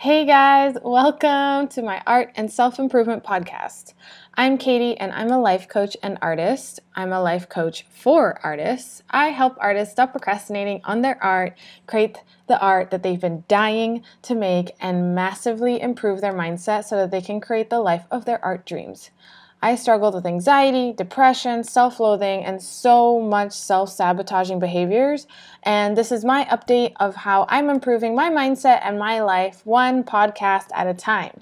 Hey guys, welcome to my art and self improvement podcast. I'm Katy and I'm a life coach and artist. I'm a life coach for artists. I help artists stop procrastinating on their art, create the art that they've been dying to make, and massively improve their mindset so that they can create the life of their art dreams. I struggled with anxiety, depression, self loathing, and so much self sabotaging behaviors. And this is my update of how I'm improving my mindset and my life one podcast at a time.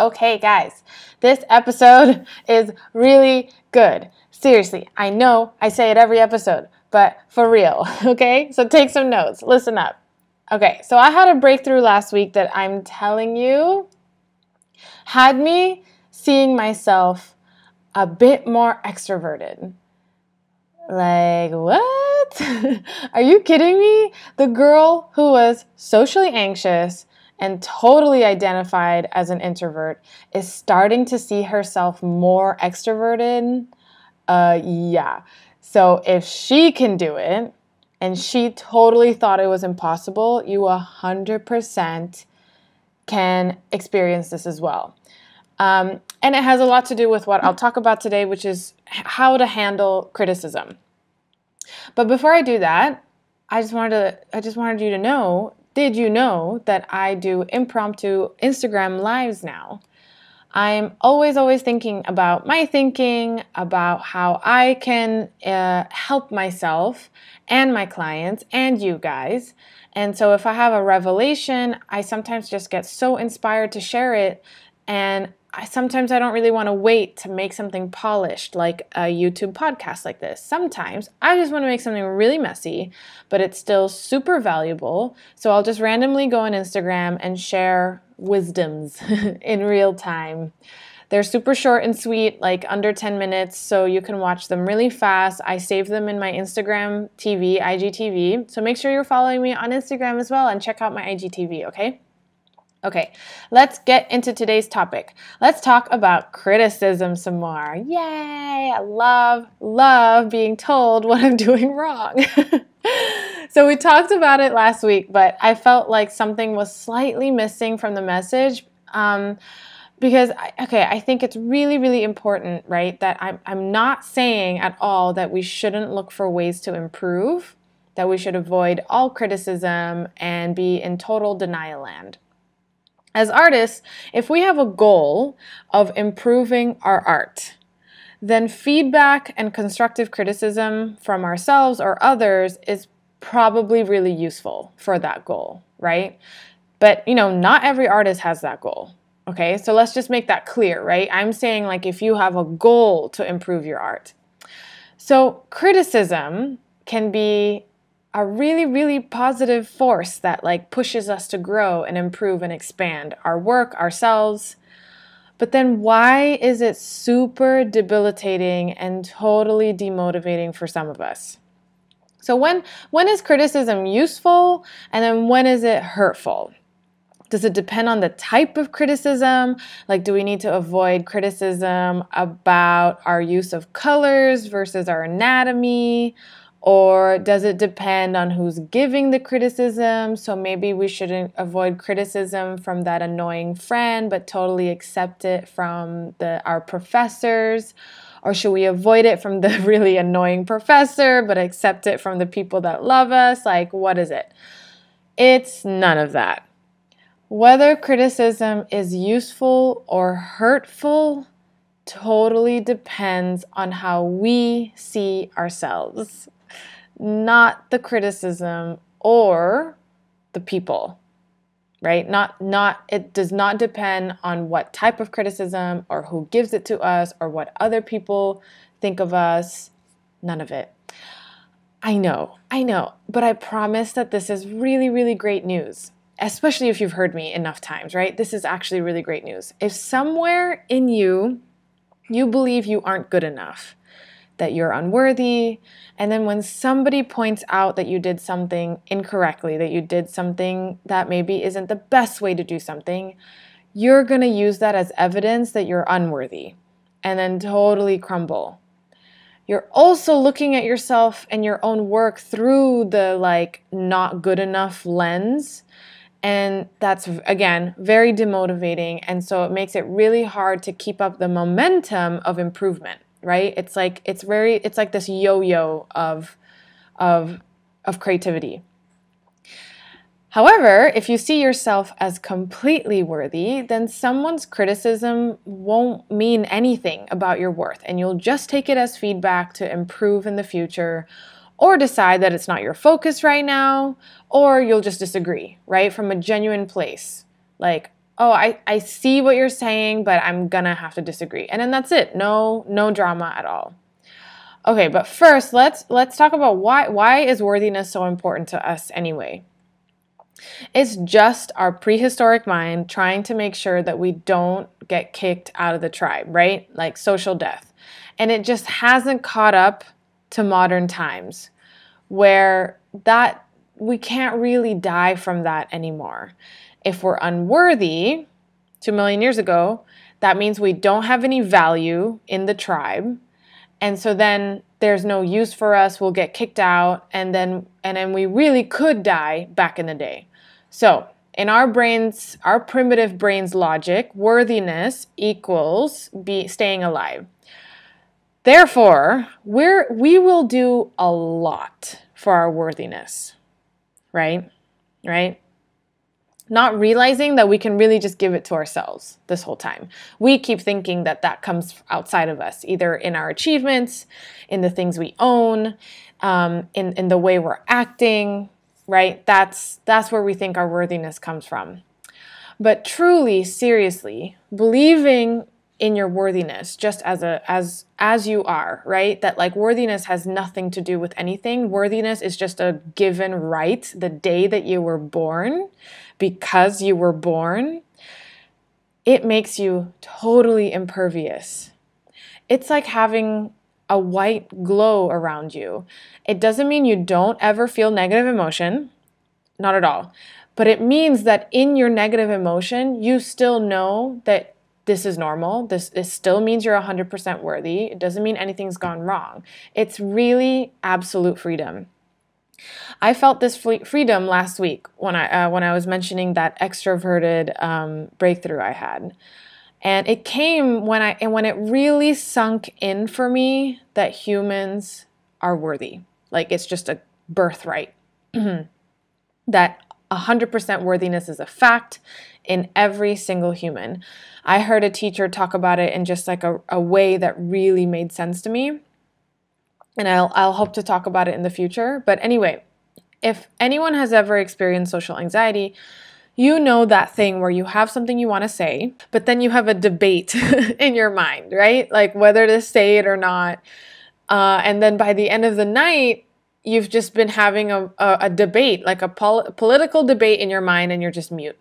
Okay, guys, this episode is really good. Seriously, I know I say it every episode, but for real, okay? So take some notes, listen up. Okay, so I had a breakthrough last week that I'm telling you had me seeing myself a bit more extroverted. Like, what? Are you kidding me? The girl who was socially anxious and totally identified as an introvert is starting to see herself more extroverted. Uh, yeah. So if she can do it, and she totally thought it was impossible, you 100% can experience this as well. Um, and it has a lot to do with what I'll talk about today, which is how to handle criticism. But before I do that, I just wanted to I just wanted you to know, did you know that I do impromptu Instagram lives now? I'm always, always thinking about my thinking, about how I can uh, help myself and my clients and you guys. And so, if I have a revelation, I sometimes just get so inspired to share it. And I, sometimes I don't really want to wait to make something polished like a YouTube podcast like this. Sometimes I just want to make something really messy, but it's still super valuable. So I'll just randomly go on Instagram and share wisdoms in real time. They're super short and sweet, like under 10 minutes, so you can watch them really fast. I save them in my Instagram TV, IGTV. So make sure you're following me on Instagram as well and check out my IGTV, okay? Okay, let's get into today's topic. Let's talk about criticism some more. Yay! I love, love being told what I'm doing wrong. so, we talked about it last week, but I felt like something was slightly missing from the message. Um, because okay i think it's really really important right that I'm, I'm not saying at all that we shouldn't look for ways to improve that we should avoid all criticism and be in total denial land as artists, if we have a goal of improving our art, then feedback and constructive criticism from ourselves or others is probably really useful for that goal, right? But, you know, not every artist has that goal. Okay, so let's just make that clear, right? I'm saying, like, if you have a goal to improve your art. So, criticism can be a really, really positive force that like pushes us to grow and improve and expand our work, ourselves. But then why is it super debilitating and totally demotivating for some of us? So when when is criticism useful and then when is it hurtful? Does it depend on the type of criticism? Like, do we need to avoid criticism about our use of colors versus our anatomy? Or does it depend on who's giving the criticism? So maybe we shouldn't avoid criticism from that annoying friend, but totally accept it from the, our professors. Or should we avoid it from the really annoying professor, but accept it from the people that love us? Like, what is it? It's none of that. Whether criticism is useful or hurtful totally depends on how we see ourselves not the criticism or the people right? Not not it does not depend on what type of criticism or who gives it to us or what other people think of us. None of it. I know i know but i promise that this is really really great news especially if you've heard me enough times right? This is actually really great news. If somewhere in you you believe you aren't good enough that you're unworthy. And then when somebody points out that you did something incorrectly, that you did something that maybe isn't the best way to do something, you're going to use that as evidence that you're unworthy and then totally crumble. You're also looking at yourself and your own work through the like not good enough lens. And that's, again, very demotivating. And so it makes it really hard to keep up the momentum of improvement, right? It's like, it's very, it's like this yo yo of, of, of creativity. However, if you see yourself as completely worthy, then someone's criticism won't mean anything about your worth, and you'll just take it as feedback to improve in the future or decide that it's not your focus right now, or you'll just disagree, right? From a genuine place. Like, oh, I, I see what you're saying, but I'm gonna have to disagree. And then that's it. No, no drama at all. Okay, but first let's let's talk about why why is worthiness so important to us anyway? It's just our prehistoric mind trying to make sure that we don't get kicked out of the tribe, right? Like social death. And it just hasn't caught up to modern times where that we can't really die from that anymore. If we're unworthy, 2 million years ago, that means we don't have any value in the tribe. And so then there's no use for us, we'll get kicked out and then and then we really could die back in the day. So, in our brains, our primitive brain's logic, worthiness equals be staying alive. Therefore, we're, we will do a lot for our worthiness, right? Right? Not realizing that we can really just give it to ourselves this whole time. We keep thinking that that comes outside of us, either in our achievements, in the things we own, um, in, in the way we're acting, right? That's, that's where we think our worthiness comes from. But truly, seriously, believing in your worthiness just as a as as you are right? That like worthiness has nothing to do with anything. Worthiness is just a given right the day that you were born. Because you were born it makes you totally impervious. It's like having a white glow around you. It doesn't mean you don't ever feel negative emotion. Not at all. But it means that in your negative emotion you still know that this is normal. This, this still means you're 100% worthy. It doesn't mean anything's gone wrong. It's really absolute freedom. I felt this freedom last week when I uh, when I was mentioning that extroverted um, breakthrough I had, and it came when I and when it really sunk in for me that humans are worthy. Like it's just a birthright. that 100% worthiness is a fact in every single human. I heard a teacher talk about it in just like a, a way that really made sense to me. And I'll, I'll hope to talk about it in the future. But anyway, if anyone has ever experienced social anxiety, you know that thing where you have something you want to say, but then you have a debate in your mind, right? Like whether to say it or not. Uh, and then by the end of the night, you've just been having a, a, a debate, like a pol- political debate in your mind, and you're just mute.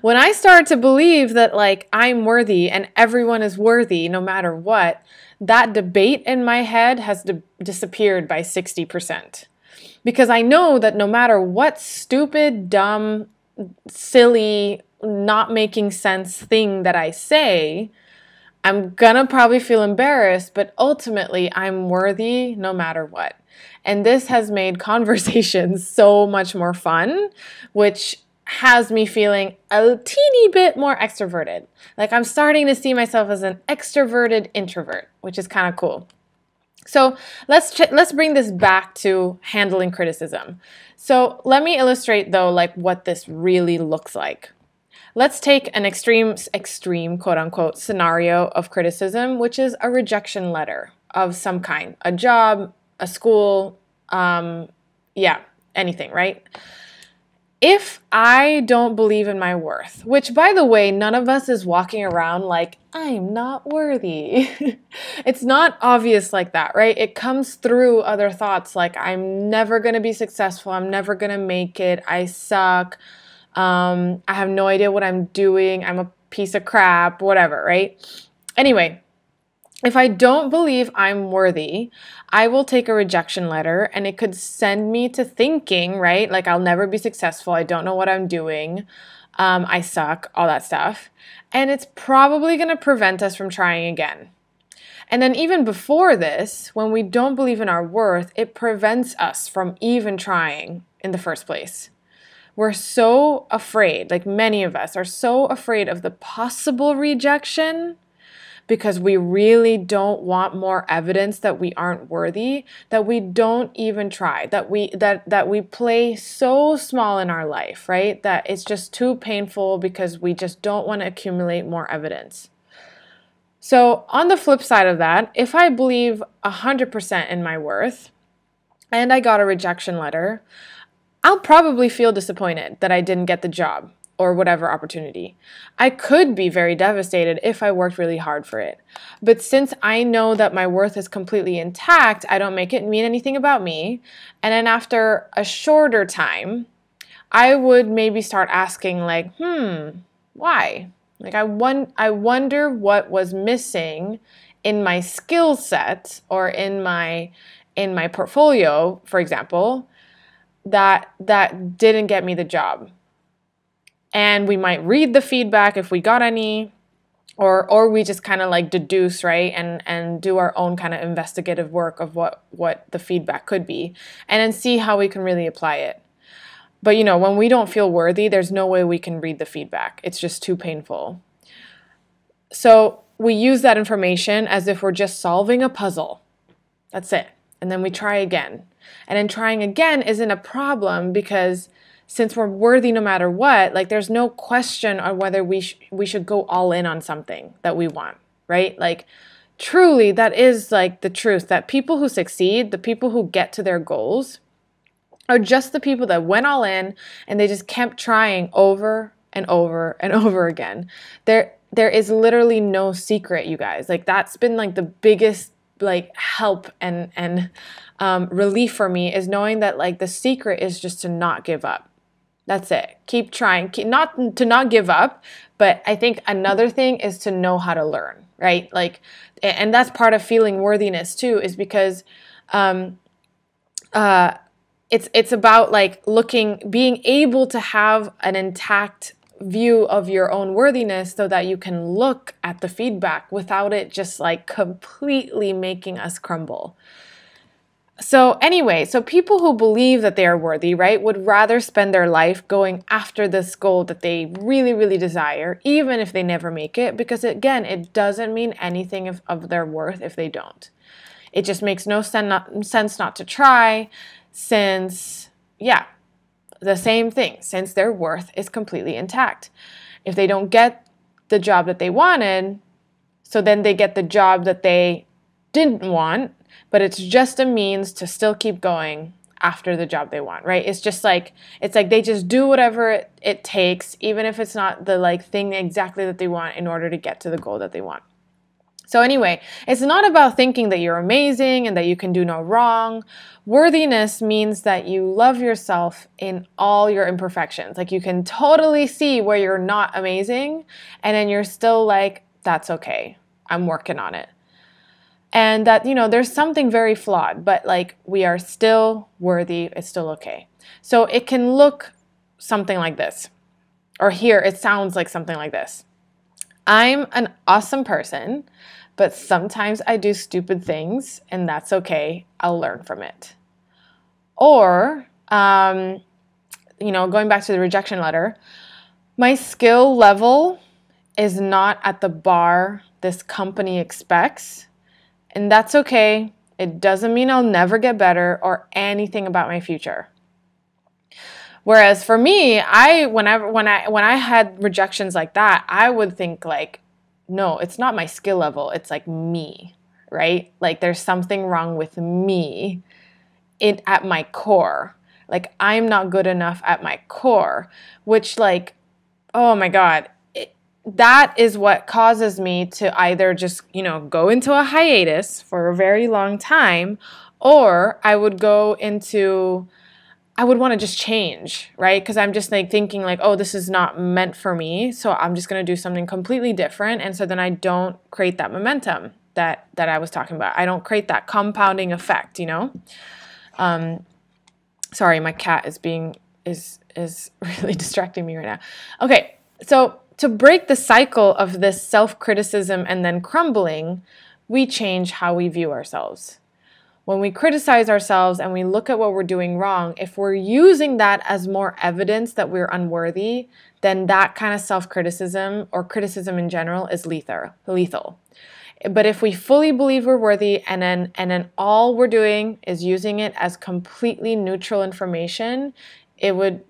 When I start to believe that, like, I'm worthy and everyone is worthy no matter what, that debate in my head has di- disappeared by 60%. Because I know that no matter what stupid, dumb, silly, not making sense thing that I say, I'm gonna probably feel embarrassed, but ultimately I'm worthy no matter what. And this has made conversations so much more fun, which has me feeling a teeny bit more extroverted. Like I'm starting to see myself as an extroverted introvert, which is kind of cool. So let's let's bring this back to handling criticism. So let me illustrate though like what this really looks like. Let's take an extreme extreme quote unquote scenario of criticism, which is a rejection letter of some kind, a job, a school, um, yeah, anything, right? If I don't believe in my worth, which by the way, none of us is walking around like, I'm not worthy. it's not obvious like that, right? It comes through other thoughts like, I'm never to be successful. I'm never to make it. I suck. Um, I have no idea what I'm doing. I'm a piece of crap, whatever, right? Anyway, if I don't believe I'm worthy, I will take a rejection letter and it could send me to thinking, right? Like I'll never be successful. I don't know what I'm doing. Um, I suck, all that stuff. And it's probably going to prevent us from trying again. And then, even before this, when we don't believe in our worth, it prevents us from even trying in the first place. we're so afraid, like many of us are so afraid of the possible rejection because we really don't want more evidence that we aren't worthy that we don't even try that we that that we play so small in our life right? That it's just too painful because we just don't want to accumulate more evidence. So on the flip side of that if i believe 100% in my worth and i got a rejection letter i'll probably feel disappointed that i didn't get the job or whatever opportunity. I could be very devastated if I worked really hard for it. But since I know that my worth is completely intact, I don't make it mean anything about me. And then after a shorter time, I would maybe start asking like, "Hmm, why?" Like I won- I wonder what was missing in my skill set or in my in my portfolio, for example, that that didn't get me the job and we might read the feedback if we got any or or we just kind of like deduce right and and do our own kind of investigative work of what what the feedback could be and then see how we can really apply it. But you know when we don't feel worthy there's no way we can read the feedback. It's just too painful. So we use that information as if we're just solving a puzzle. That's it. And then we try again. And then trying again isn't a problem because since we're worthy no matter what, like there's no question on whether we sh- we should go all in on something that we want, right? Like truly that is like the truth that people who succeed, the people who get to their goals are just the people that went all in and they just kept trying over and over and over again. There there is literally no secret, you guys. Like that's been like the biggest like help and and um, relief for me is knowing that like the secret is just to not give up that's it. Keep trying. Keep, not to not give up, but I think another thing is to know how to learn, right? Like, and that's part of feeling worthiness too, is because, um, uh, it's it's about like looking, being able to have an intact view of your own worthiness so that you can look at the feedback without it just like completely making us crumble. So, anyway, so people who believe that they are worthy, right, would rather spend their life going after this goal that they really, really desire, even if they never make it, because again, it doesn't mean anything of, of their worth if they don't. It just makes no sen- not, sense not to try, since, yeah, the same thing, since their worth is completely intact. If they don't get the job that they wanted, so then they get the job that they didn't want but it's just a means to still keep going after the job they want, right? It's just like it's like they just do whatever it, it takes, even if it's not the like thing exactly that they want in order to get to the goal that they want. So, anyway, it's not about thinking that you're amazing and that you can do no wrong. Worthiness means that you love yourself in all your imperfections. Like, you can totally see where you're not amazing, and then you're still like, that's okay. I'm working on it and that you know there's something very flawed but like we are still worthy it's still okay. So it can look something like this or here it sounds like something like this. I'm an awesome person but sometimes i do stupid things and that's okay i'll learn from it. Or um, you know going back to the rejection letter my skill level is not at the bar this company expects and that's okay. It doesn't mean I'll never get better or anything about my future. Whereas for me, I whenever when I when I had rejections like that, I would think like, no, it's not my skill level, it's like me, right? Like there's something wrong with me in at my core. Like I'm not good enough at my core, which like oh my god, that is what causes me to either just, you know, go into a hiatus for a very long time or I would go into I would want to just change, right? Because I'm just like thinking like, oh, this is not meant for me, so I'm just going to do something completely different and so then I don't create that momentum that that I was talking about. I don't create that compounding effect, you know? Um sorry, my cat is being is is really distracting me right now. Okay. So to break the cycle of this self criticism and then crumbling, we change how we view ourselves. when we criticize ourselves and we look at what we're doing wrong, if we're using that as more evidence that we're unworthy, then that kind of self criticism or criticism in general is lethal. lethal. But if we fully believe we're worthy and then and then all we're doing is using it as completely neutral information, it would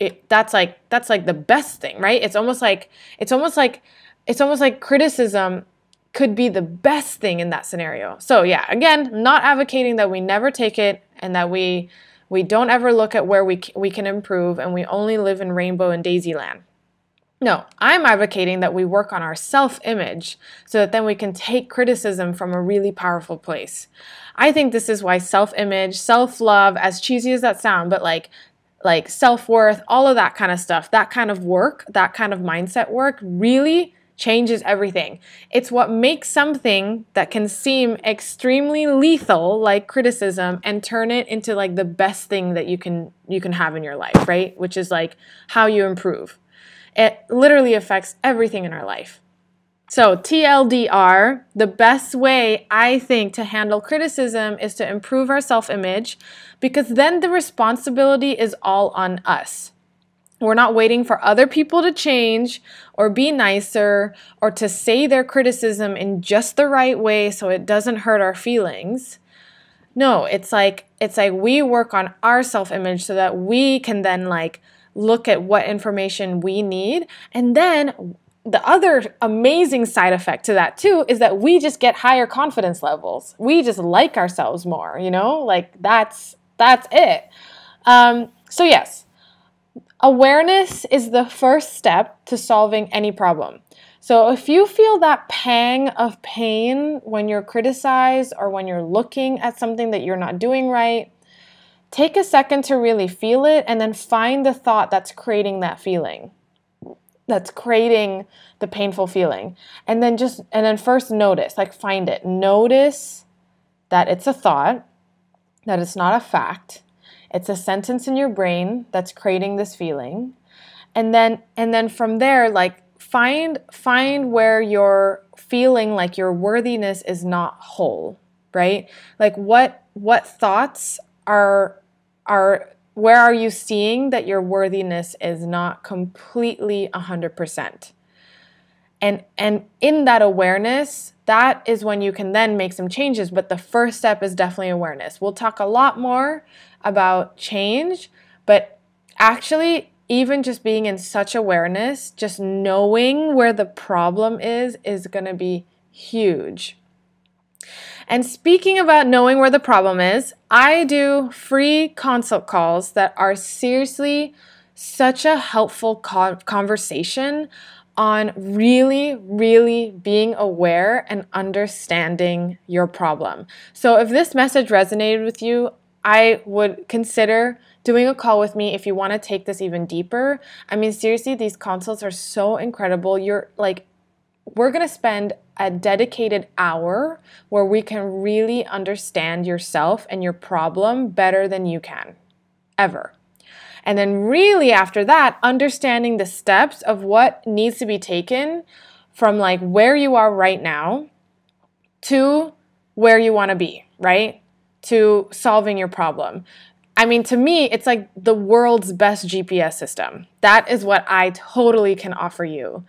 it that's like that's like the best thing, right? It's almost like it's almost like it's almost like criticism could be the best thing in that scenario. So yeah, again, not advocating that we never take it and that we we don't ever look at where we we can improve and we only live in rainbow and daisy land. No, I'm advocating that we work on our self-image so that then we can take criticism from a really powerful place. I think this is why self-image, self-love, as cheesy as that sound, but like like self-worth, all of that kind of stuff, that kind of work, that kind of mindset work really changes everything. It's what makes something that can seem extremely lethal like criticism and turn it into like the best thing that you can you can have in your life, right? Which is like how you improve. It literally affects everything in our life. So, TLDR, the best way I think to handle criticism is to improve our self image because then the responsibility is all on us. We're not waiting for other people to change or be nicer or to say their criticism in just the right way so it doesn't hurt our feelings. No, it's like it's like we work on our self-image so that we can then like look at what information we need and then the other amazing side effect to that too is that we just get higher confidence levels. We just like ourselves more, you know? Like that's that's it. Um, so yes, Awareness is the first step to solving any problem. So, if you feel that pang of pain when you're criticized or when you're looking at something that you're not doing right, take a second to really feel it and then find the thought that's creating that feeling, that's creating the painful feeling. And then just, and then first notice, like find it. Notice that it's a thought, that it's not a fact, it's a sentence in your brain that's creating this feeling. And then and then from there like find find where you're feeling like your worthiness is not whole, right? Like what what thoughts are are where are you seeing that your worthiness is not completely 100%? And and in that awareness, that is when you can then make some changes, but the first step is definitely awareness. We'll talk a lot more about change, but actually, even just being in such awareness, just knowing where the problem is, is going to be huge. And speaking about knowing where the problem is, I do free consult calls that are seriously such a helpful conversation on really, really being aware and understanding your problem. So, if this message resonated with you, I would consider doing a call with me if you want to take this even deeper. I mean, seriously, these consults are so incredible. You're like, we're going to spend a dedicated hour where we can really understand yourself and your problem better than you can, ever. And then, really, after that, understanding the steps of what needs to be taken from like where you are right now to where you want to be, right? to solving your problem. I mean, to me, it's like the world's best GPS system. That is what I totally can offer you.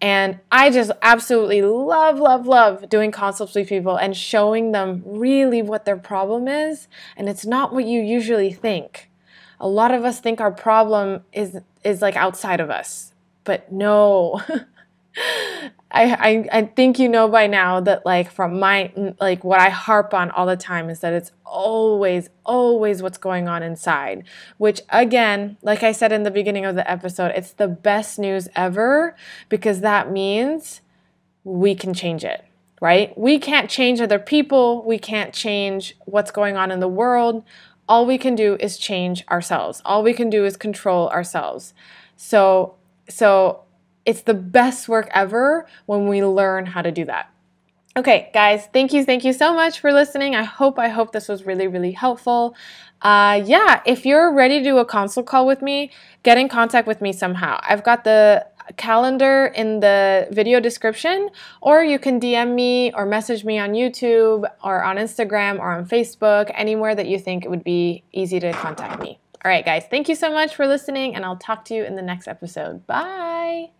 And I just absolutely love, love, love doing consults with people and showing them really what their problem is. And it's not what you usually think. A lot of us think our problem is is like outside of us. But no. I, I, I think you know by now that like from my like what I harp on all the time is that it's always always what's going on inside which again like I said in the beginning of the episode it's the best news ever because that means we can change it right? We can't change other people. We can't change what's going on in the world. All we can do is change ourselves. All we can do is control ourselves. So so it's the best work ever when we learn how to do that. Okay, guys, thank you, thank you so much for listening. I hope, I hope this was really, really helpful. Uh, yeah, if you're ready to do a consult call with me, get in contact with me somehow. I've got the calendar in the video description, or you can DM me or message me on YouTube or on Instagram or on Facebook, anywhere that you think it would be easy to contact me. All right, guys, thank you so much for listening, and I'll talk to you in the next episode. Bye.